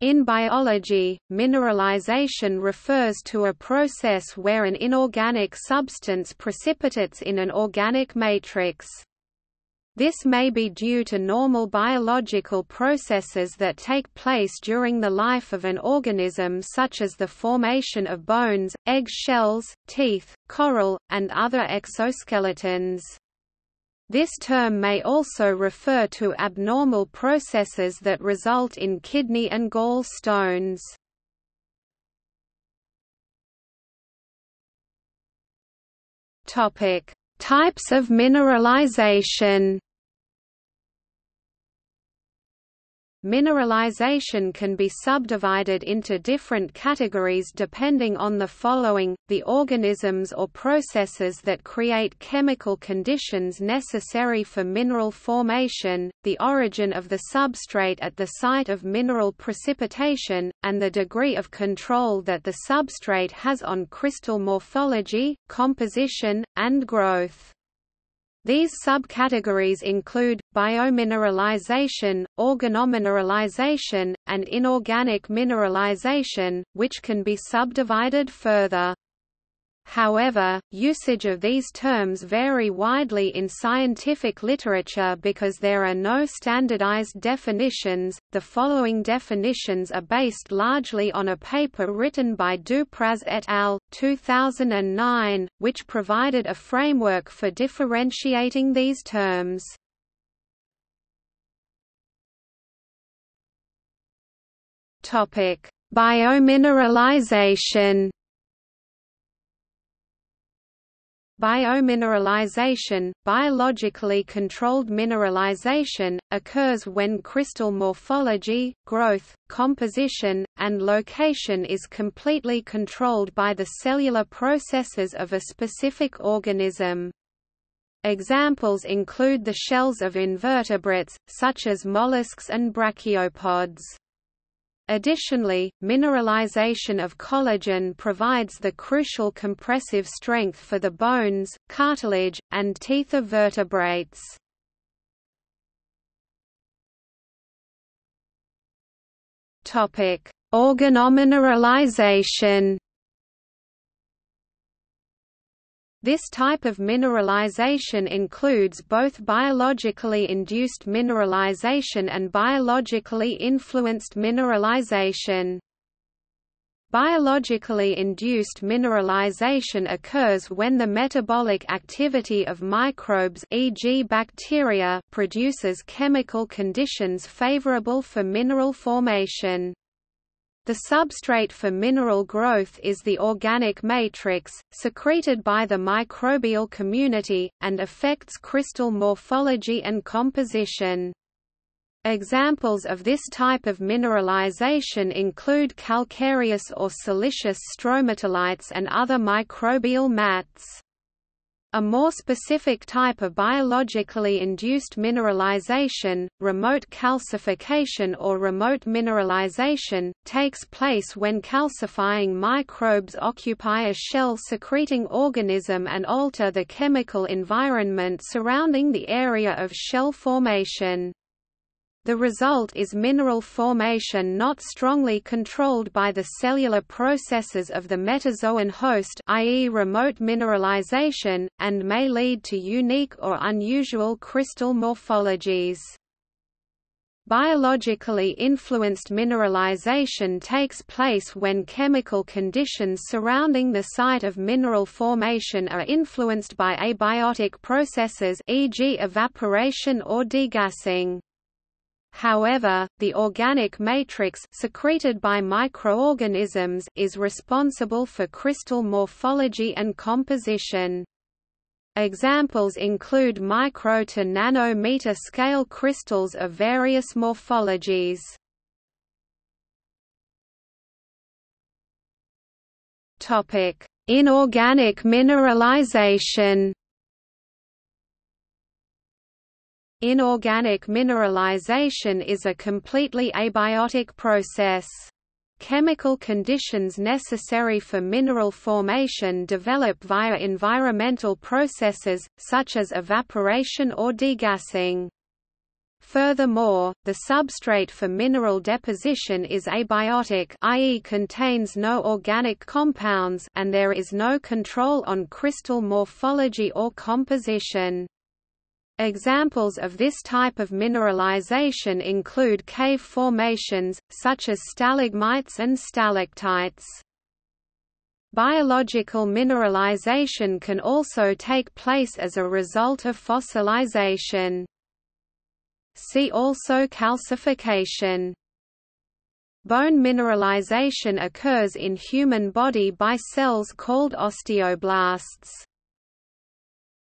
In biology, mineralization refers to a process where an inorganic substance precipitates in an organic matrix. This may be due to normal biological processes that take place during the life of an organism such as the formation of bones, egg shells, teeth, coral, and other exoskeletons. This term may also refer to abnormal processes that result in kidney and gall stones. Topic: Types of mineralization. Mineralization can be subdivided into different categories depending on the following, the organisms or processes that create chemical conditions necessary for mineral formation, the origin of the substrate at the site of mineral precipitation, and the degree of control that the substrate has on crystal morphology, composition, and growth. These subcategories include, biomineralization, organomineralization, and inorganic mineralization, which can be subdivided further. However, usage of these terms vary widely in scientific literature because there are no standardized definitions. The following definitions are based largely on a paper written by Dupraz et al. 2009, which provided a framework for differentiating these terms. Topic: Biomineralization Biomineralization, biologically controlled mineralization, occurs when crystal morphology, growth, composition, and location is completely controlled by the cellular processes of a specific organism. Examples include the shells of invertebrates, such as mollusks and brachiopods. Additionally, mineralization of collagen provides the crucial compressive strength for the bones, cartilage, and teeth of vertebrates. Organomineralization This type of mineralization includes both biologically induced mineralization and biologically influenced mineralization. Biologically induced mineralization occurs when the metabolic activity of microbes e.g. bacteria produces chemical conditions favorable for mineral formation. The substrate for mineral growth is the organic matrix, secreted by the microbial community, and affects crystal morphology and composition. Examples of this type of mineralization include calcareous or siliceous stromatolites and other microbial mats. A more specific type of biologically induced mineralization, remote calcification or remote mineralization, takes place when calcifying microbes occupy a shell-secreting organism and alter the chemical environment surrounding the area of shell formation. The result is mineral formation not strongly controlled by the cellular processes of the metazoan host i.e. remote mineralization, and may lead to unique or unusual crystal morphologies. Biologically influenced mineralization takes place when chemical conditions surrounding the site of mineral formation are influenced by abiotic processes e.g. evaporation or degassing. However, the organic matrix secreted by microorganisms is responsible for crystal morphology and composition. Examples include micro to nanometer scale crystals of various morphologies. Topic: Inorganic mineralization. Inorganic mineralization is a completely abiotic process. Chemical conditions necessary for mineral formation develop via environmental processes, such as evaporation or degassing. Furthermore, the substrate for mineral deposition is abiotic i.e. contains no organic compounds and there is no control on crystal morphology or composition. Examples of this type of mineralization include cave formations, such as stalagmites and stalactites. Biological mineralization can also take place as a result of fossilization. See also calcification. Bone mineralization occurs in human body by cells called osteoblasts.